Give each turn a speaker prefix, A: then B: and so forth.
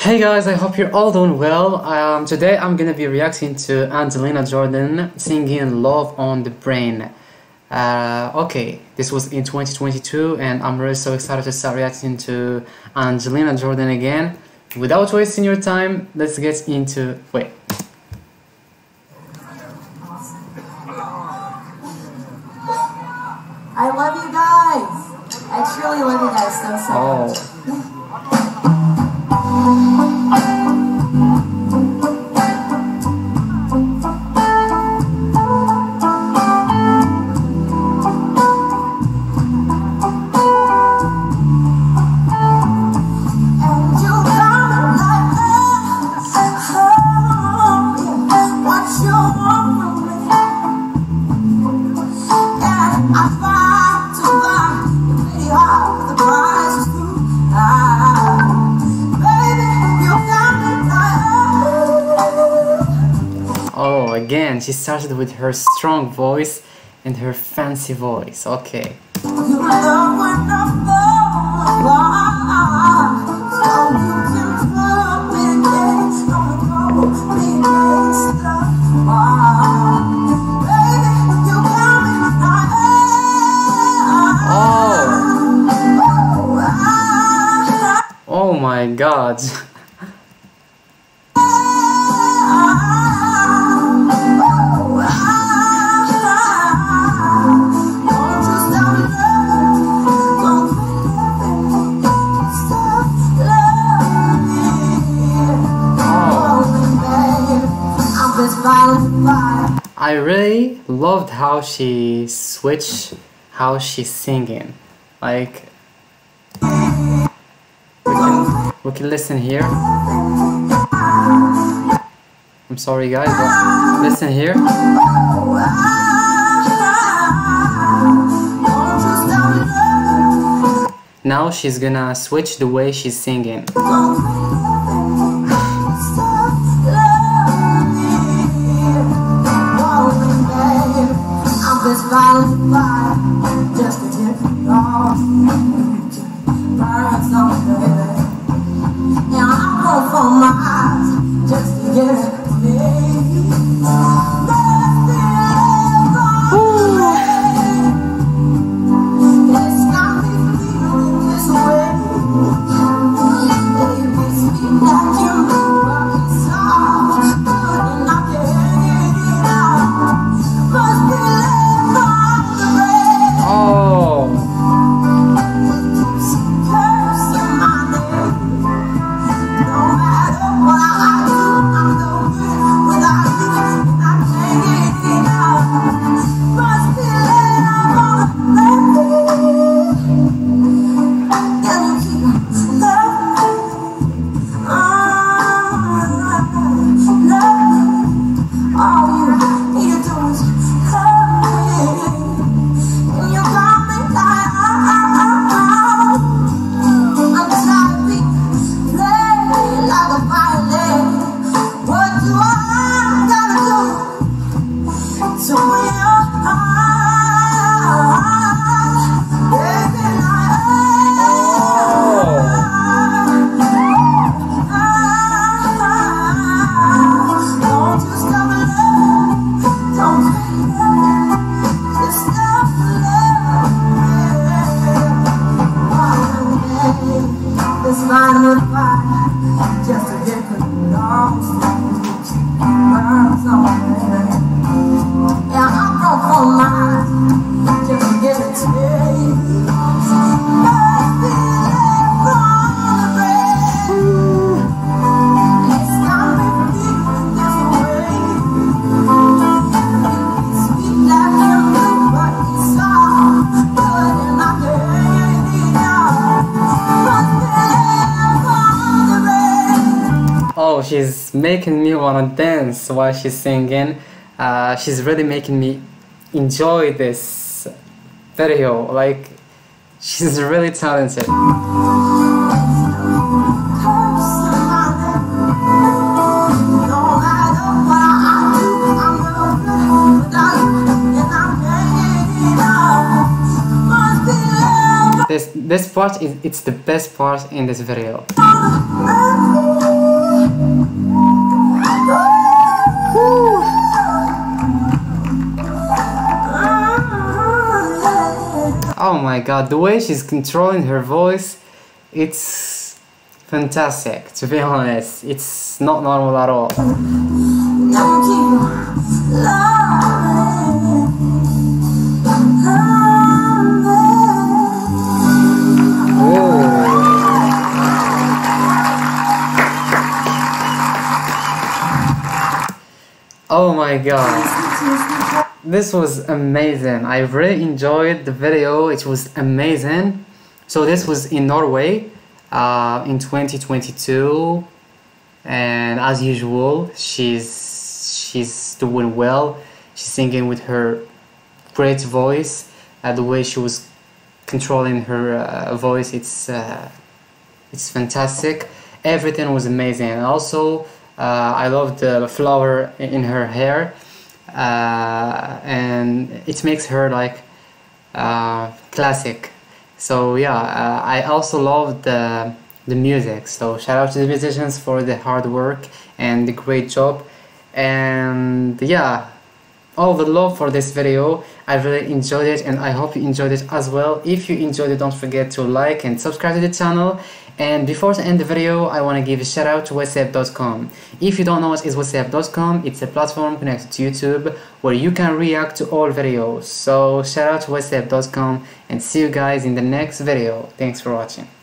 A: Hey guys, I hope you're all doing well. Um, today I'm gonna be reacting to Angelina Jordan singing Love on the Brain. Uh, okay, this was in 2022 and I'm really so excited to start reacting to Angelina Jordan again. Without wasting your time, let's get into... wait.
B: I love you guys. I truly love you guys so so much.
A: Oh, again, she started with her strong voice and her fancy voice. Okay. Oh, oh my when I really loved how she switched how she's singing. Like we can we can listen here. I'm sorry guys, but listen here. Now she's gonna switch the way she's singing.
B: Just to get off, burns on baby. And I'm going for my just to get the. Yeah, I'm going for mine,
A: she's making me wanna dance while she's singing. Uh, she's really making me enjoy this video. Like, she's really talented. This this part is it's the best part in this video. My god, the way she's controlling her voice, it's fantastic, to be honest. It's not normal at all. Oh my god. This was amazing. I really enjoyed the video. It was amazing. So this was in Norway uh, in 2022 and as usual she's she's doing well. She's singing with her great voice. Uh, the way she was controlling her uh, voice it's uh, it's fantastic. Everything was amazing. And also uh, I love the flower in her hair, uh, and it makes her like uh, classic. So yeah, uh, I also love the the music. So shout out to the musicians for the hard work and the great job, and yeah, all the love for this video. I really enjoyed it and I hope you enjoyed it as well. If you enjoyed it, don't forget to like and subscribe to the channel. And before to end the video, I want to give a shout out to WhatsApp.com. If you don't know what is WhatsApp.com, it's a platform connected to YouTube where you can react to all videos. So shout out to WhatsApp.com and see you guys in the next video. Thanks for watching.